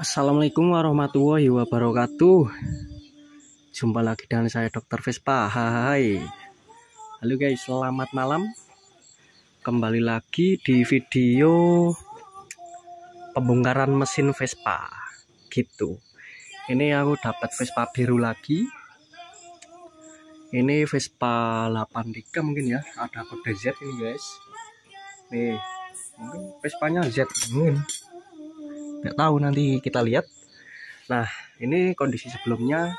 Assalamualaikum warahmatullahi wabarakatuh. Jumpa lagi dengan saya Dr. Vespa. Hai. Halo guys. Selamat malam. Kembali lagi di video Pembongkaran mesin Vespa. Gitu. Ini aku dapat Vespa biru lagi. Ini Vespa 83 mungkin ya. Ada kode Z ini guys. Nih Mungkin Vespanya Z mungkin nggak tahu nanti kita lihat. Nah ini kondisi sebelumnya.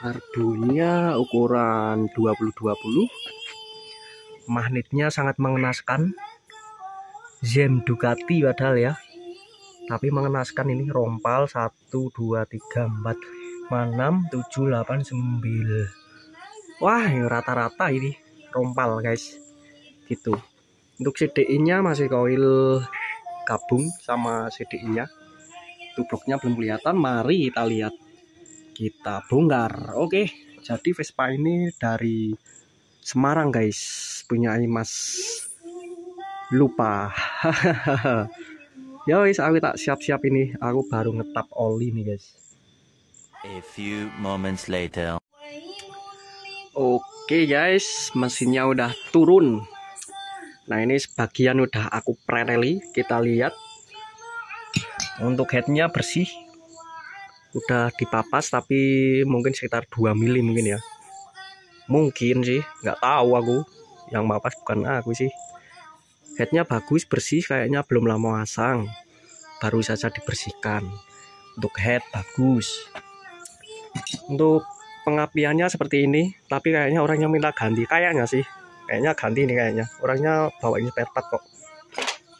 Karbunya ukuran 2020 magnetnya sangat mengenaskan. Zem Ducati padahal ya. Tapi mengenaskan ini rompal 1 2 3 4 5 6 7 8 9 wah rata-rata ini rompal guys. Gitu. Untuk CDI nya masih koil gabung sama CDI nya tubruknya belum kelihatan mari kita lihat. Kita bongkar. Oke jadi Vespa ini dari Semarang guys. Punya Mas. Lupa. Ya guys aku tak siap-siap ini. Aku baru ngetap oli nih guys. A few moments later. oke guys. Mesinnya udah turun Nah ini sebagian udah aku prereli kita lihat. Untuk headnya bersih. Udah dipapas tapi mungkin sekitar 2 mili mungkin ya. Mungkin sih nggak tahu aku. Yang mapas bukan aku sih. Headnya bagus bersih kayaknya belum lama masang baru saja dibersihkan. Untuk head bagus. Untuk pengapiannya seperti ini tapi kayaknya orangnya minta ganti kayaknya sih kayaknya ganti nih kayaknya. Orangnya bawa ini part kok.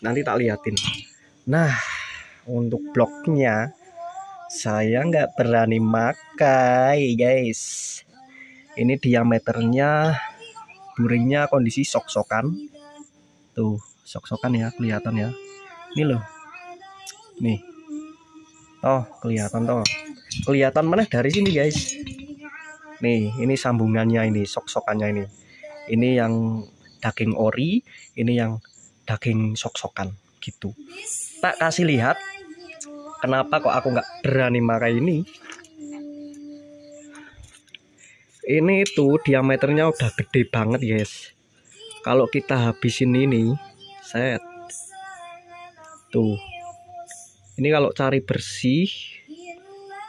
Nanti tak liatin. Nah untuk bloknya saya nggak berani makai guys. Ini diameternya buringnya kondisi sok-sokan. Tuh sok-sokan ya kelihatan ya. Ini loh. Nih. Oh kelihatan toh. Kelihatan mana? Dari sini guys. Nih ini sambungannya ini sok-sokannya ini ini yang daging ori ini yang daging sok-sokan gitu. Tak kasih lihat kenapa kok aku nggak berani makai ini? Ini tuh diameternya udah gede banget guys kalau kita habisin ini set. Tuh. Ini kalau cari bersih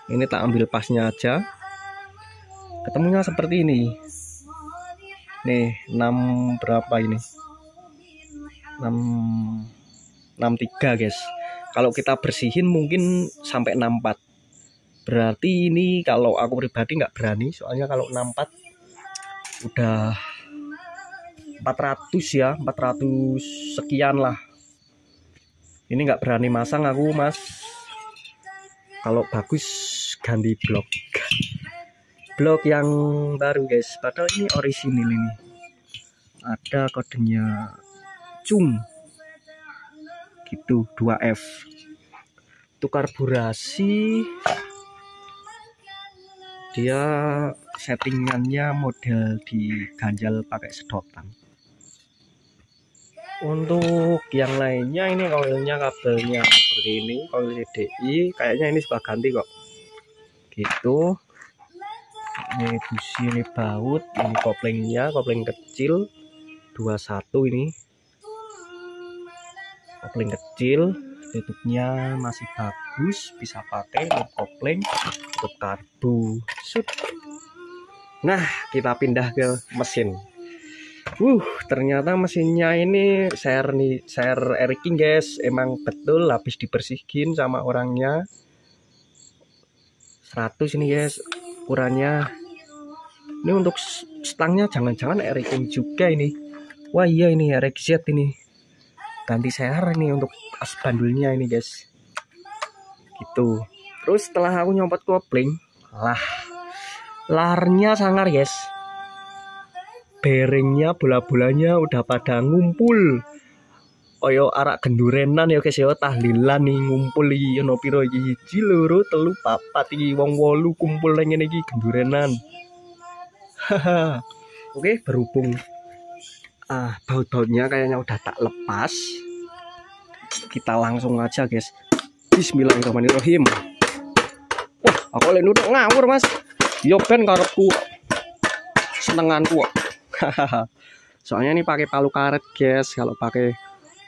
ini tak ambil pasnya aja. Ketemunya seperti ini nih 6 berapa ini? 6 63 guys. Kalau kita bersihin mungkin sampai 64 berarti ini kalau aku pribadi nggak berani soalnya kalau 64 udah 400 ya 400 sekian lah. Ini nggak berani masang aku mas. Kalau bagus ganti blok blok yang baru guys. Padahal ini orisinil ini. Ada kodenya cung gitu 2F itu karburasi dia settingannya model diganjal pakai sedotan. Untuk yang lainnya ini koilnya kabelnya seperti ini. Koil CDI kayaknya ini sudah ganti kok. Gitu ini busi ini baut ini koplingnya kopling kecil 21 ini kopling kecil tutupnya masih bagus bisa pakai untuk kopling untuk karbu Sud. nah kita pindah ke mesin Uh, ternyata mesinnya ini share nih, share Eriking guys. Emang betul habis dibersihin sama orangnya. 100 ini guys ukurannya ini untuk stangnya jangan-jangan Ericsson juga ini. Wah iya ini RX ini. Ganti share ini untuk as bandulnya ini guys. Gitu. Terus setelah aku nyopot kopling lah. Larnya sangar guys. Bearingnya bola-bolanya udah pada ngumpul. Oyo arak gendurenan ya guys ya. Tahlilan nih ngumpul iki ono piro iki. Telu papat iki wong wolu kumpul nang ngene iki gendurenan Oke, berhubung ah baut-bautnya kayaknya udah tak lepas. Kita langsung aja, guys. Bismillahirrahmanirrahim. Wah, aku lagi duduk ngawur mas. Yo ben karepku. Senenganku. Soalnya ini pakai palu karet guys. Kalau pakai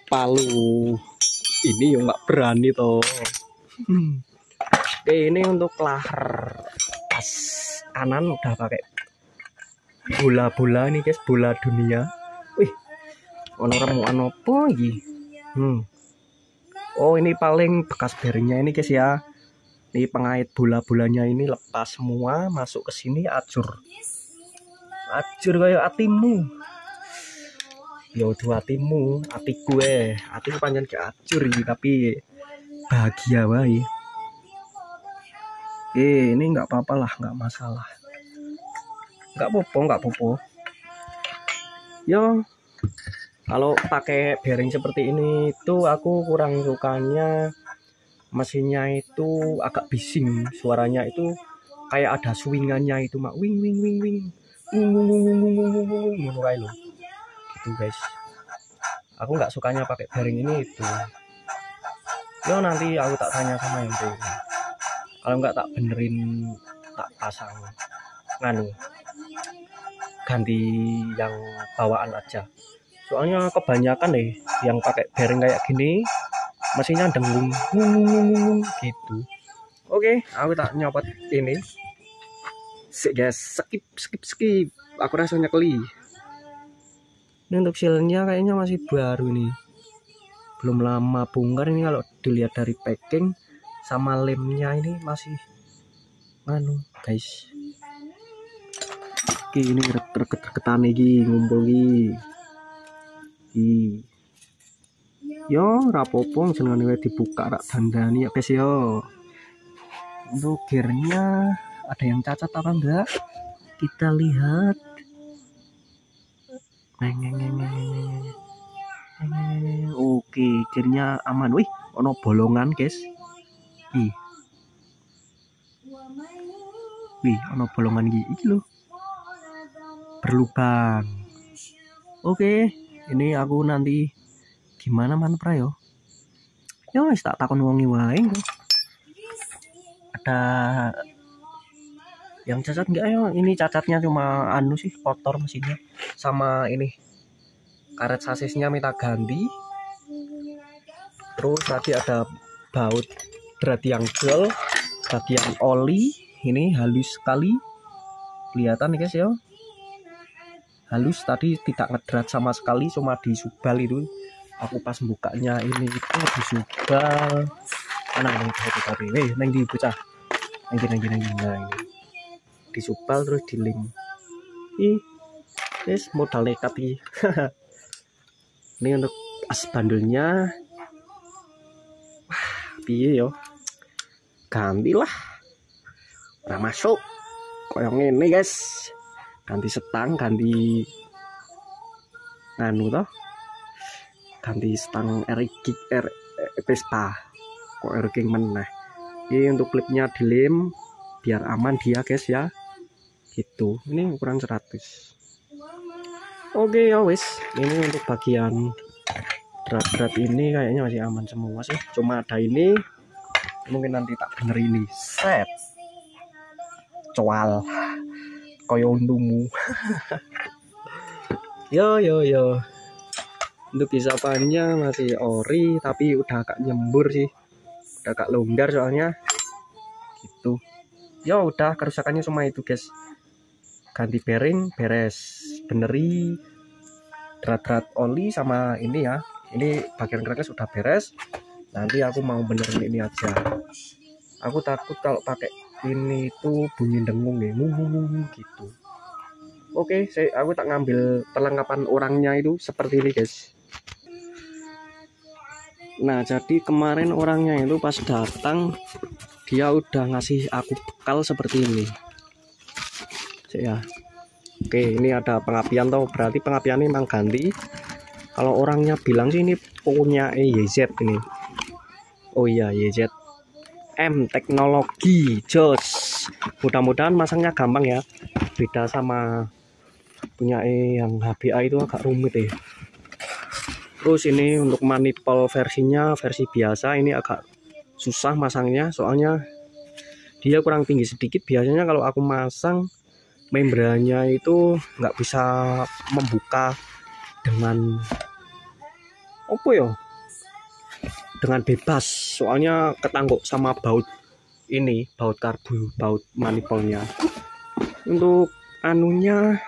palu ini yo nggak berani toh. Hmm. Oke, ini untuk lahar pas kanan udah pakai bola-bola nih guys, bola dunia. Wih, ono remukan apa iki? Hmm. Oh, ini paling bekas bearingnya ini guys ya. Ini pengait bola-bolanya ini lepas semua, masuk ke sini acur. Acur kayak atimu. Ya udah atimu, ati gue, ati panjang ke acur ini tapi bahagia wae. Eh, ini nggak apa-apa lah, nggak masalah nggak popo nggak popo yo kalau pakai bearing seperti ini itu aku kurang sukanya. Mesinnya itu agak bising suaranya itu kayak ada swingannya itu mak. Wing wing wing wing. Mulai lo gitu guys. Aku nggak sukanya pakai bearing ini itu. Yo nanti aku tak tanya sama yang tuh. Kalau nggak tak benerin tak pasang. Nganu ganti yang bawaan aja. Soalnya kebanyakan nih yang pakai bearing kayak gini mesinnya dengung gitu. Oke aku tak nyopot ini. Sik guys skip skip skip. Aku rasanya keli ini untuk silnya kayaknya masih baru nih. Belum lama bongkar ini kalau dilihat dari packing sama lemnya ini masih anu guys oke ini reket-reketan lagi ngumpul lagi yo rapopo seneng dibuka rak dandani ya guys yo. Untuk gearnya ada yang cacat apa enggak? Kita lihat. Oke gearnya aman. Wih ono bolongan guys. Ih. Wih ono bolongan gini loh berlubang oke ini aku nanti. Gimana man prayo? Ya wis tak takon wongi wae ada yang cacat enggak ya ini cacatnya cuma anu sih kotor mesinnya. Sama ini karet sasisnya minta ganti. Terus tadi ada baut radiangel bagian oli. Ini halus sekali. Kelihatan nih guys ya halus tadi tidak ngedrat sama sekali cuma di subal itu. Aku pas bukanya ini itu di subal mana yang itu tadi weh neng di bocah. Neng neng neng nah ini di subal terus di link. Ih guys modal nekat ini untuk as bandelnya wah piye yo? Gantilah udah masuk. Koyong ini guys ganti setang ganti nganu toh? Ganti stang R R Vespa. Kok R King meneh? Ini untuk klipnya dilem biar aman dia guys ya. Gitu. Ini ukuran 100 oke ya wis. Ini untuk bagian berat-berat ini kayaknya masih aman semua sih. Cuma ada ini mungkin nanti tak bener ini. Set. Coal koyo untumu yo yo yo. Untuk isapannya masih ori tapi udah agak nyembur sih. Udah agak longgar soalnya. Gitu. Ya udah kerusakannya semua itu guys. Ganti bearing beres beneri drat-drat oli sama ini ya. Ini bagian keraknya sudah beres. Nanti aku mau benerin ini aja. Aku takut kalau pakai ini tuh bunyi dengung ngung gitu. Oke saya aku tak ngambil perlengkapan orangnya itu seperti ini guys. Nah jadi kemarin orangnya itu pas datang dia udah ngasih aku bekal seperti ini. Ya. Oke ini ada pengapian tau berarti pengapian ini memang ganti. Kalau orangnya bilang sih ini punya YZ ini. Oh iya YZ M teknologi jos. Mudah-mudahan masangnya gampang ya. Beda sama punya E yang HBA itu agak rumit ya. Terus ini untuk manipul versinya versi biasa ini agak susah masangnya soalnya dia kurang tinggi sedikit. Biasanya kalau aku masang membrannya itu nggak bisa membuka dengan apa ya dengan bebas. Soalnya ketangguk sama baut ini baut karbu baut manifolnya. Untuk anunya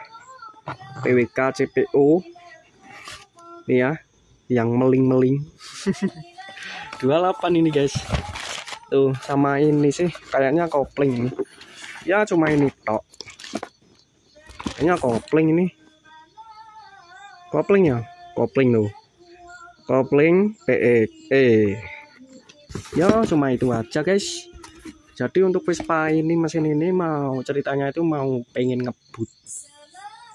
PWK CPO nih ya yang meling-meling. 28 ini guys. Tuh sama ini sih. Kayaknya kopling ini. Ya cuma ini tok. Kayaknya kopling ini. Kopling ya? Kopling tuh kopling PE eh ya cuma itu aja guys. Jadi untuk Vespa ini mesin ini mau ceritanya itu mau pengen ngebut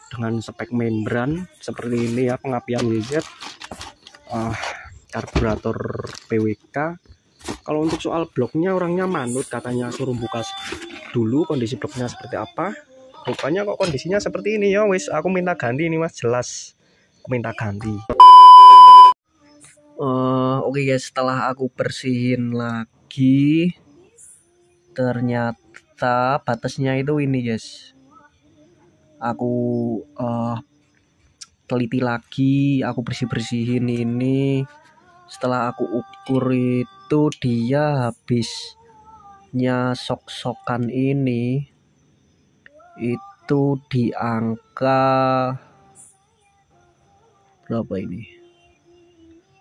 dengan spek membran seperti ini ya pengapian WZ uh, karburator PWK kalau untuk soal bloknya orangnya manut katanya suruh buka dulu kondisi bloknya seperti apa. Rupanya kok kondisinya seperti ini ya wis. Aku minta ganti ini mas. Jelas aku minta ganti uh, oke okay guys setelah aku bersihin lagi ternyata batasnya itu ini guys. Aku uh, teliti lagi aku bersih bersihin ini. Setelah aku ukur itu dia habisnya sok-sokan ini. Itu di angka berapa ini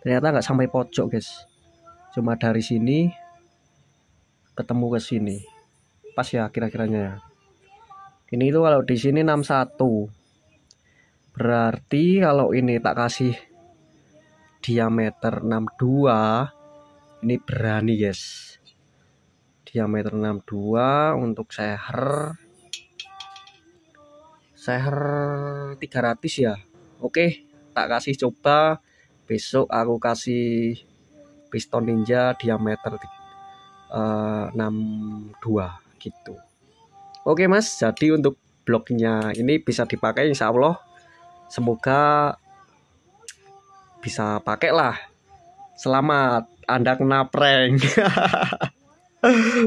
ternyata nggak sampai pojok guys. Cuma dari sini ketemu ke sini. Pas ya kira-kiranya. Ya ini itu kalau di sini 61 berarti kalau ini tak kasih diameter 62 ini berani guys. Diameter 62 untuk seher. Seher 300 ya? Oke tak kasih coba besok aku kasih piston ninja diameter uh, 62 gitu. Oke mas. Jadi untuk bloknya ini bisa dipakai insya Allah. Semoga bisa pakai lah. Selamat. Anda kena prank.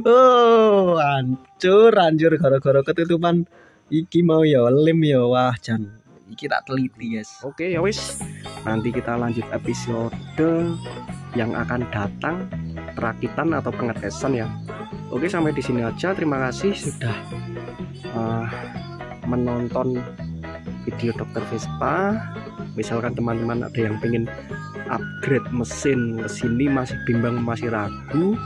Oh hancur hancur. Gara-gara ketutupan. Iki mau ya lem ya. Wah jangan iki tak teliti guys. Oke ya wis. Nanti kita lanjut episode yang akan datang perakitan atau pengetesan ya. Oke sampai di sini aja. Terima kasih sudah uh, menonton video dokter Vespa. Misalkan teman-teman ada yang pengen upgrade mesin ke sini masih bimbang masih ragu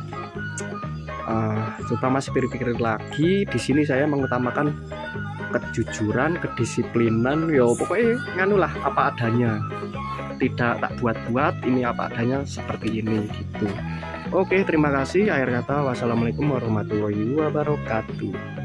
uh, coba masih pikir-pikir lagi. Di sini saya mengutamakan kejujuran kedisiplinan yo pokoknya nganulah apa adanya. Tidak tak buat-buat ini apa adanya seperti ini gitu. Oke terima kasih. Akhir kata wassalamualaikum warahmatullahi wabarakatuh